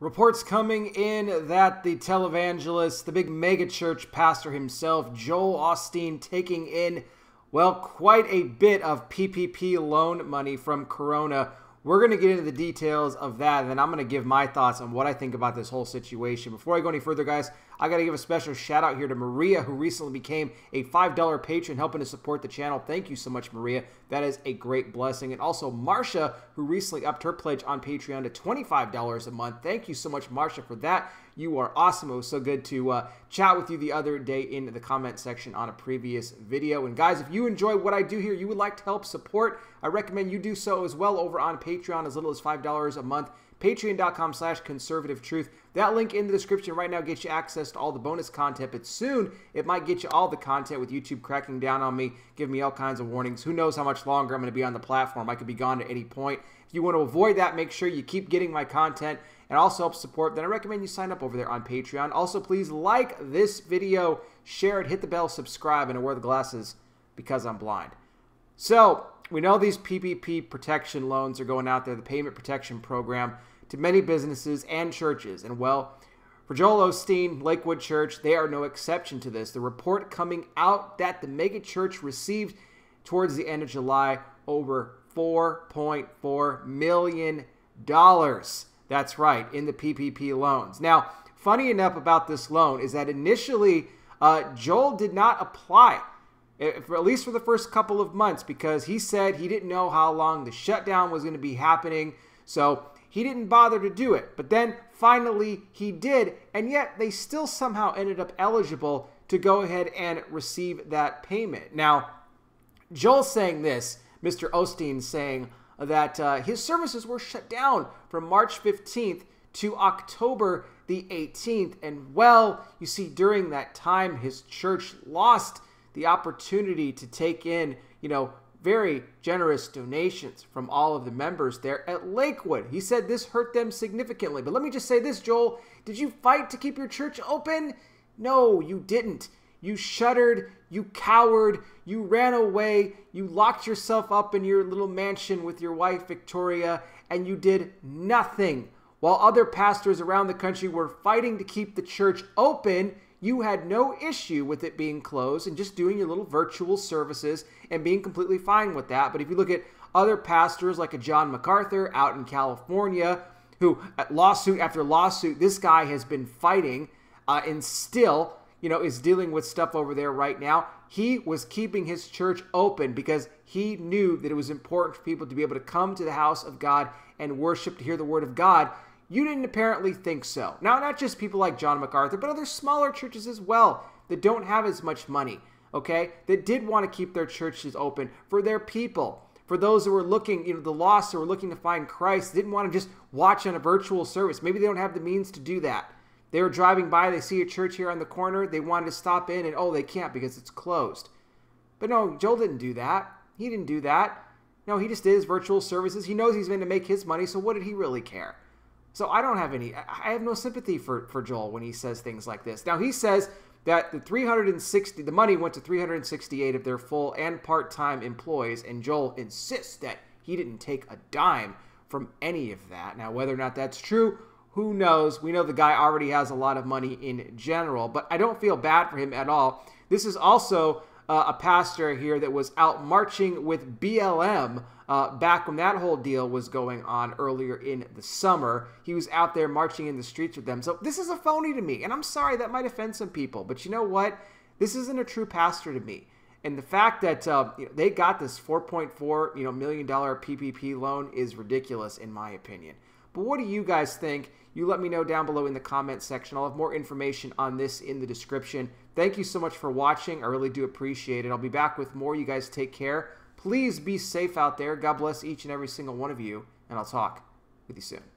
Reports coming in that the televangelist, the big megachurch pastor himself, Joel Osteen, taking in, well, quite a bit of PPP loan money from Corona. We're going to get into the details of that, and then I'm going to give my thoughts on what I think about this whole situation. Before I go any further, guys, I got to give a special shout out here to Maria, who recently became a $5 patron helping to support the channel. Thank you so much, Maria. That is a great blessing. And also Marsha, who recently upped her pledge on Patreon to $25 a month. Thank you so much, Marsha, for that. You are awesome. It was so good to uh, chat with you the other day in the comment section on a previous video. And guys, if you enjoy what I do here, you would like to help support, I recommend you do so as well over on Patreon, as little as $5 a month patreon.com slash conservative truth. That link in the description right now gets you access to all the bonus content, but soon it might get you all the content with YouTube cracking down on me, giving me all kinds of warnings. Who knows how much longer I'm going to be on the platform. I could be gone at any point. If you want to avoid that, make sure you keep getting my content and also help support, then I recommend you sign up over there on Patreon. Also, please like this video, share it, hit the bell, subscribe, and I wear the glasses because I'm blind. So, we know these PPP protection loans are going out there, the payment protection program, to many businesses and churches. And well, for Joel Osteen, Lakewood Church, they are no exception to this. The report coming out that the mega church received towards the end of July over $4.4 million. That's right, in the PPP loans. Now, funny enough about this loan is that initially uh, Joel did not apply Eh, for at least for the first couple of months because he said he didn't know how long the shutdown was going to be happening. So he didn't bother to do it. But then finally he did, and yet they still somehow ended up eligible to go ahead and receive that payment. Now, Joel saying this, Mr. Osteen saying that uh, his services were shut down from March 15th to October the 18th. And well, you see, during that time, his church lost the opportunity to take in, you know, very generous donations from all of the members there at Lakewood. He said this hurt them significantly. But let me just say this, Joel. Did you fight to keep your church open? No, you didn't. You shuddered, you cowered, you ran away, you locked yourself up in your little mansion with your wife, Victoria, and you did nothing. While other pastors around the country were fighting to keep the church open, you had no issue with it being closed and just doing your little virtual services and being completely fine with that. But if you look at other pastors like a John MacArthur out in California, who lawsuit after lawsuit, this guy has been fighting uh, and still, you know, is dealing with stuff over there right now. He was keeping his church open because he knew that it was important for people to be able to come to the house of God and worship to hear the word of God you didn't apparently think so. Now, not just people like John MacArthur, but other smaller churches as well that don't have as much money, okay? That did want to keep their churches open for their people. For those who were looking, you know, the lost who were looking to find Christ, didn't want to just watch on a virtual service. Maybe they don't have the means to do that. They were driving by, they see a church here on the corner, they wanted to stop in, and oh, they can't because it's closed. But no, Joel didn't do that. He didn't do that. No, he just did his virtual services. He knows he's going to make his money, so what did he really care? So I don't have any, I have no sympathy for, for Joel when he says things like this. Now, he says that the 360, the money went to 368 of their full and part time employees, and Joel insists that he didn't take a dime from any of that. Now, whether or not that's true, who knows? We know the guy already has a lot of money in general, but I don't feel bad for him at all. This is also uh, a pastor here that was out marching with BLM uh, back when that whole deal was going on earlier in the summer. He was out there marching in the streets with them. So this is a phony to me. And I'm sorry, that might offend some people. But you know what? This isn't a true pastor to me. And the fact that uh, you know, they got this 4.4 you know million dollar PPP loan is ridiculous in my opinion. But what do you guys think? You let me know down below in the comment section. I'll have more information on this in the description. Thank you so much for watching. I really do appreciate it. I'll be back with more. You guys take care. Please be safe out there. God bless each and every single one of you, and I'll talk with you soon.